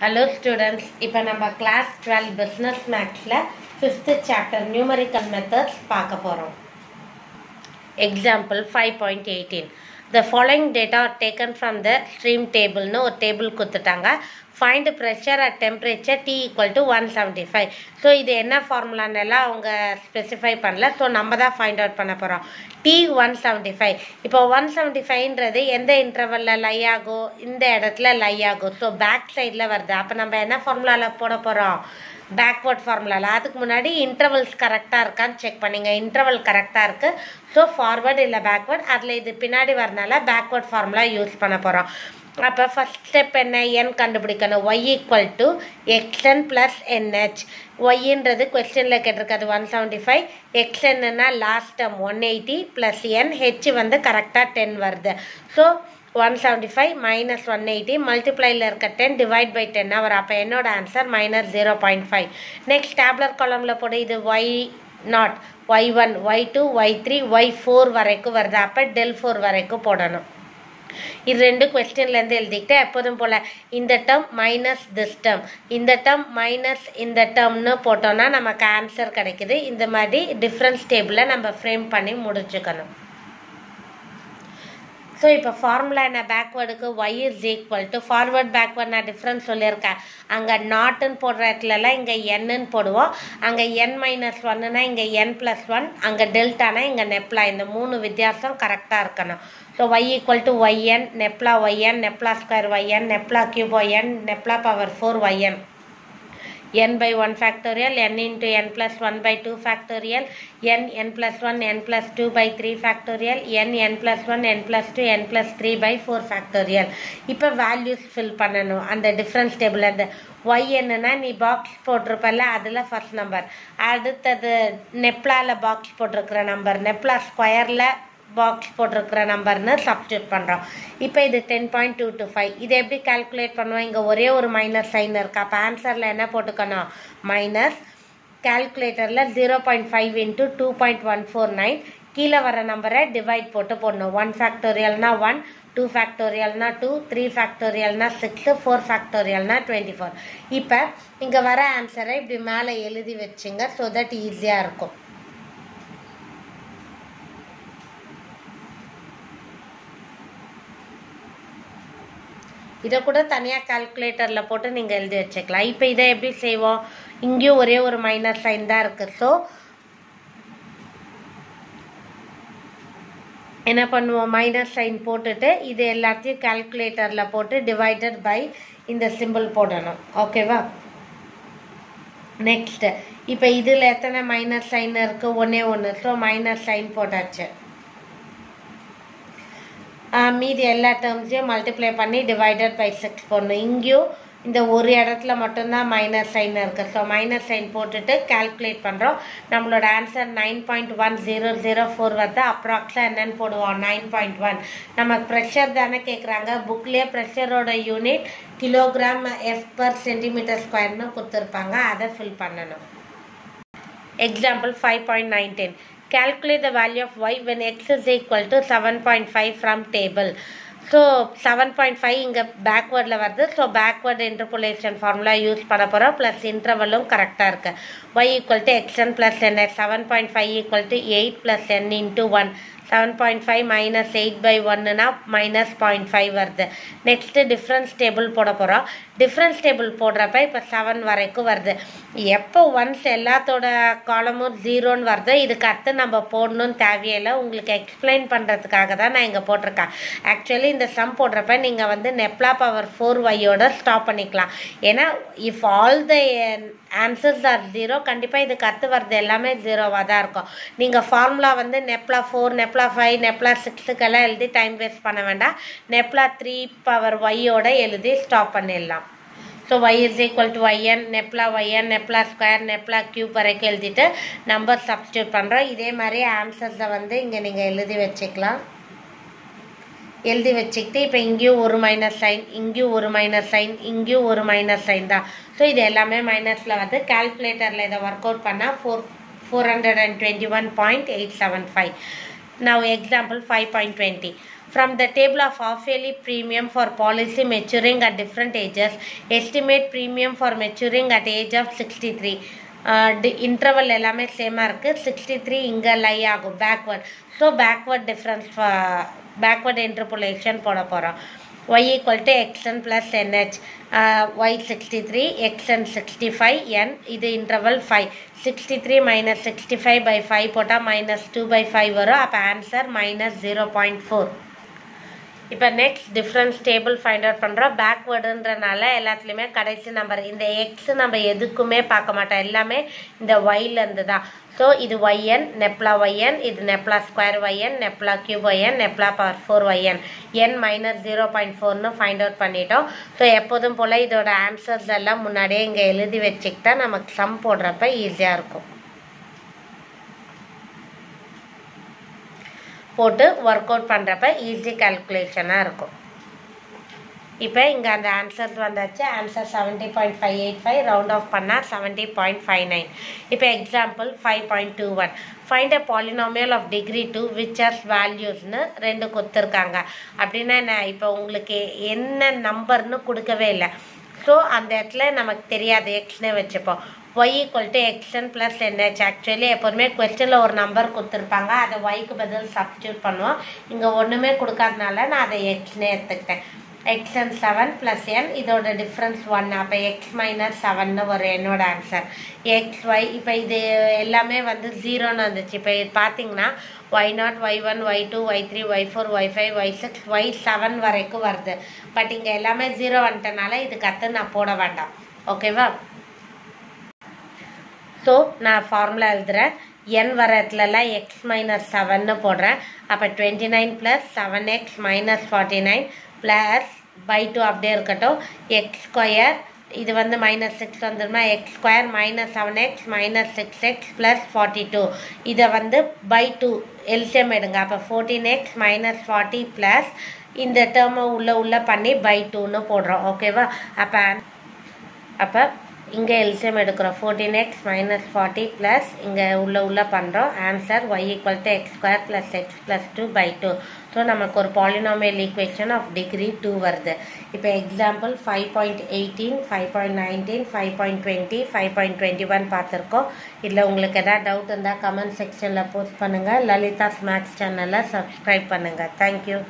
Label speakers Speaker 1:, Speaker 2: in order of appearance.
Speaker 1: Hello students இப்போ நம்ம class twelve business மேக்ஸில் ஃபிஃப்த்து சாப்டர் நியூமரிக்கல் மெத்தட்ஸ் பார்க்க போகிறோம் example five point eighteen the following data taken from the steam டேபிள்னு ஒரு table கொடுத்துட்டாங்க. Find pressure at temperature T equal to one seventy five so இது என்ன ஃபார்முலான்னெல்லாம் அவங்க ஸ்பெசிஃபை பண்ணல. So நம்ம தான் ஃபைண்ட் அவுட் பண்ண போகிறோம் டி ஒன் செவன்ட்டி ஃபைவ் இப்போ ஒன் செவன்ட்டி ஃபைவ்ன்றது எந்த இன்டர்வலில் லை ஆகும்? இந்த இடத்துல லை ஆகும். ஸோ பேக் சைடில் வருது. அப்போ நம்ம என்ன ஃபார்முலாவில் போட போகிறோம் பேக்வேர்ட் ஃபார்முலாவில் அதுக்கு முன்னாடி இன்டர்வல்ஸ் கரெக்டாக இருக்கான்னு செக் பண்ணிங்க. இன்டர்வல் கரெக்டாக இருக்குது ஸோ ஃபார்வேர்டு இல்லை பேக்வேர்ட் அதில் இது பின்னாடி வரனால பேக்வேர்ட் ஃபார்முலா யூஸ் பண்ண போகிறோம் அப்போ ஃபஸ்ட் ஸ்டெப் என்ன? என் கண்டுபிடிக்கணும். Y equal to x n plus n h ஒய்ன்றது கொஸ்டினில் கேட்டிருக்காது one seventy five எக்ஸ்என்னுன்னா last term one eighty plus n h வந்து கரெக்டாக டென் வருது. So one seventy five minus one eighty மல்டிப்ளைல இருக்க டென் டிவைட் பை டென் அவர் அப்போ என்னோட answer minus zero point five next tabular காலமில் போடு. இது y naught y one y two y three y four வரைக்கும் வருது. அப்போ டெல் ஃபோர் வரைக்கும் போடணும். இது ரெண்டு கொஸ்டின்லேருந்து எழுதிக்கிட்டு எப்போதும் போல் இந்த டேர்ம் மைனஸ் திஸ் டேர்ம் இந்த டேர்ம் மைனஸ் இந்த டேர்ம்னு போட்டோன்னா நமக்கு ஆன்சர் கிடைக்குது. இந்த மாதிரி டிஃப்ரென்ஸ் டேபிளை நம்ம ஃப்ரேம் பண்ணி முடிச்சுக்கணும். ஸோ இப்போ ஃபார்முலா என்ன? பேக்வேர்டுக்கு y is equal to forward backward நான் டிஃப்ரென்ஸ் சொல்லியிருக்கேன். அங்கே நாட்டுன்னு போடுற இடத்துலலாம் இங்கே என்னன்னு போடுவோம். அங்கே என் மைனஸ் ஒன்னுனா இங்கே என் ப்ளஸ் ஒன் அங்கே டெல்டானா இங்கே நெப்லா. இந்த மூணு வித்தியாசம் கரெக்டாக இருக்கணும். So y equal to y n nabla y n nabla square y n nabla cube y n nabla power four y n n by 1 factorial n into n plus 1 by 2 factorial n n plus 1 n plus 2 by 3 factorial n n plus 1 n plus 2 n plus 3 by 4 factorial. இப்போ values fill பண்ணணும். அந்த difference table அந்த y என்னன்னா நீ box போட்டிருப்பல அதில் first number அடுத்தது நெப்லாவில் box போட்டிருக்கிற நம்பர் நெப்லா ஸ்கொயரில் பாக்ஸ் போட்டிருக்கிற நம்பர்னு சப்ஸ்டியூட் பண்ணுறோம் இப்போ இது ten point two two five இதை எப்படி கால்குலேட் பண்ணுவோம்? இங்கே ஒரே ஒரு மைனஸ் சைன் இருக்கா? அப்போ ஆன்சரில் என்ன போட்டுக்கணும்? Minus கால்குலேட்டரில் zero point five into two point one four nine கீழே வர நம்பரை டிவைட் போட்டு போடணும். ஒன் ஃபேக்டோரியல்னா ஒன் டூ ஃபேக்டோரியல்னா டூ த்ரீ ஃபேக்டோரியல்னா சிக்ஸு ஃபோர் ஃபேக்டோரியல்னா டுவெண்ட்டி ஃபோர் இப்போ இங்கே வர ஆன்சரை இப்படி மேலே எழுதி வச்சுங்க ஸோ தட் ஈஸியாக இருக்கும். இதை கூட தனியாக கால்குலேட்டரில் போட்டு நீங்கள் எழுதி வச்சுக்கலாம். இப்போ இதை எப்படி செய்வோம்? இங்கேயும் ஒரே ஒரு மைனஸ் சைன் தான் இருக்குது ஸோ என்ன பண்ணுவோம்? மைனஸ் சைன் போட்டுட்டு இது எல்லாத்தையும் கால்குலேட்டரில் போட்டு டிவைடட் பை இந்த சிம்பிள் போடணும். ஓகேவா நெக்ஸ்ட்டு இப்போ இதில் எத்தனை மைனஸ் சைன் இருக்குது ஒன்றே ஒன்று ஸோ மைனஸ் சைன் போட்டாச்சு. மீதி எல்லா டேர்ம்ஸையும் மல்டிப்ளை பண்ணி டிவைடட் பை சிக்ஸ் போடணும். இங்கேயும் இந்த ஒரு இடத்துல மட்டும்தான் மைனஸ் சைன் இருக்குது ஸோ மைனஸ் சைன் போட்டுட்டு கால்குலேட் பண்ணுறோம் நம்மளோட answer nine point one zero zero four வருது. அப்ராக்ஸாக என்னன்னு போடுவோம். நைன் பாயிண்ட் ஒன் நம்ம ப்ரெஷர் தானே கேட்குறாங்க புக்லேயே ப்ரெஷரோட unit kilogram F per centimetre ஸ்கொயர்னு கொடுத்துருப்பாங்க. அதை ஃபில் பண்ணணும். Example five point nine ten calculate the value of y when x is equal to 7.5 from table. So seven point five இங்கே பேக்வேர்டில் வருது. So backward interpolation formula use பண்ண போகிறோம் plus இன்டர்வலும் கரெக்டாக இருக்குது y equal to x n plus n seven point five equal to eight plus n into one seven point five minus eight by ஒன்னுனா minus point five வருது. Next difference table போட போகிறோம் difference table போடுறப்ப இப்போ seven வரைக்கும் வருது. எப்போ once எல்லாத்தோட காலமும் ஜீரோன்னு வருதோ இதுக்கு அடுத்து நம்ம போடணும்னு தேவையில்லை. உங்களுக்கு எக்ஸ்பிளைன் பண்ணுறதுக்காக தான் நான் இங்கே போட்டிருக்கேன். ஆக்சுவலி இந்த சம் போடுறப்ப நீங்கள் வந்து நெப்லா பவர் ஃபோர் ஒய்யோட ஸ்டாப் பண்ணிக்கலாம். ஏன்னா if all the answers are zero கண்டிப்பாக இதுக்கு அடுத்து வர்றது எல்லாமே ஜீரோவாக தான் இருக்கும். நீங்கள் ஃபார்முலா வந்து nabla four nabla five nabla சிக்ஸுக்கெல்லாம் எழுதி டைம் வேஸ்ட் பண்ண வேண்டாம். நெப்லா த்ரீ பவர் ஒய்யோட எழுதி ஸ்டாப் பண்ணிடலாம். So y is equal to y n nabla y n nabla square nabla cube வரைக்கும் எழுதிட்டு நம்பர் சப்ஸ்டியூட் பண்ணுறோம் இதே மாதிரி ஆன்சர்ஸை வந்து இங்கே நீங்கள் எழுதி வச்சுக்கலாம். எழுதி வச்சுக்கிட்டு இப்போ இங்கேயும் ஒரு மைனஸ் சைன் இங்கேயும் ஒரு மைனஸ் சைன் இங்கேயும் ஒரு மைனஸ் சைன் தான். ஸோ இது எல்லாமே மைனஸில் வந்து கால்குலேட்டரில் இதை ஒர்க் அவுட் பண்ணால் four four hundred and twenty one point eight seven five now example 5.20 From the table of half-yearly premium for policy maturing at different ages, estimate premium for maturing at age of 63. Interval uh, எல்லாமே சேமாக இருக்குது sixty three இங்கே lie ஆகும். Backward so backward difference backward interpolation போட போகிறோம் y equal to xn plus nh uh, y 63 xn 65 n இது interval 5 63 minus 65 by 5 போட்டா minus 2 by 5 வரும் அப்போ ஆன்சர் minus 0.4 இப்போ next difference table find out பண்ணுறோம் பேக்வேர்டுன்றனால எல்லாத்துலேயுமே கடைசி நம்பர் இந்த எக்ஸ் நம்ம எதுக்குமே பார்க்க மாட்டோம். எல்லாமே இந்த ஒய்லேருந்து தான். ஸோ இது y n nabla y n இது nabla square y n nabla cube y n nabla power four y n n minus zero point ஃபோர்னு ஃபைண்ட் அவுட் பண்ணிட்டோம். ஸோ எப்போதும் போல் இதோட ஆன்சர்ஸ் எல்லாம் முன்னாடியே இங்கே எழுதி வச்சுக்கிட்டா நமக்கு சம் போடுறப்ப ஈஸியாக இருக்கும். போட்டு ஒர்க் அவுட் பண்ணுறப்ப ஈஸி கால்குலேஷனாக இருக்கும். இப்போ இங்கே அந்த ஆன்சர் வந்தாச்சு. Answer seventy point five eight five round off பண்ணால் செவன்ட்டி பாயிண்ட் ஃபைவ் நைன் இப்போ example five point two one find a polynomial of degree two which arise வேல்யூஸ்னு ரெண்டு கொடுத்துருக்காங்க. அப்படின்னா என்ன? இப்போ உங்களுக்கு என்ன நம்பர்னு கொடுக்கவே இல்லை. ஸோ அந்த இடத்துல நமக்கு தெரியாது. எக்ஸ்னே வச்சுப்போம். Y equal to x n plus n h actually எப்போதுமே கொஸ்டினில் ஒரு நம்பர் கொடுத்துருப்பாங்க. அதை ஒய்க்கு பதில் சப்ஸ்டியூட் பண்ணுவோம். இங்கே ஒன்றுமே கொடுக்காதனால நான் அதை எக்ஸ்னே எடுத்துக்கிட்டேன். எக்ஸ்என் செவன் ப்ளஸ் என் இதோட டிஃப்ரென்ஸ் ஒன் அப்போ எக்ஸ் மைனஸ் செவன்னு ஒரு என்னோட ஆன்சர் எக்ஸ் ஒய் இப்போ இது எல்லாமே வந்து ஜீரோன்னு வந்துச்சு. இப்போ இது பார்த்தீங்கன்னா y naught y one y two y three y four y five y six y seven வரைக்கும் வருது. பட் இங்கே எல்லாமே ஜீரோ வந்துட்டனால இதுக்கு அடுத்து நான் போட வேண்டாம். ஓகேவா ஸோ நான் ஃபார்முலா எழுதுகிறேன் என் வர இடத்துலலாம் எக்ஸ் மைனஸ் செவன்னு போடுறேன். அப்போ twenty nine plus seven x minus forty nine plus by two அப்படியே இருக்கட்டும். எக்ஸ் ஸ்கொயர் இது வந்து மைனஸ் சிக்ஸ் வந்துருமா? X square minus seven x minus six x plus forty two இதை வந்து பை டூ எல்சியம் எடுங்க. அப்போ fourteen x minus forty plus இந்த டேர்மை உள்ளே உள்ளே பண்ணி பை டூன்னு போடுறோம். ஓகேவா அப்போ அப்போ இங்கே எல்சிஎம் எடுக்கிறோம் fourteen x minus forty plus இங்கே உள்ளே உள்ளே பண்ணுறோம் answer y equal to x square plus x plus two by two so நமக்கு ஒரு polynomial equation of degree two வருது. இப்போ example five point eighteen five point nineteen five point twenty five point twenty one பார்த்துருக்கோம். இதில் உங்களுக்கு எதாவது doubt இருந்தால் comment செக்ஷனில் போஸ்ட் பண்ணுங்கள் லலிதாஸ் மேக்ஸ் சேனலை சப்ஸ்கிரைப் பண்ணுங்கள் தேங்க்யூ